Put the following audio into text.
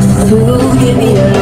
through, give me a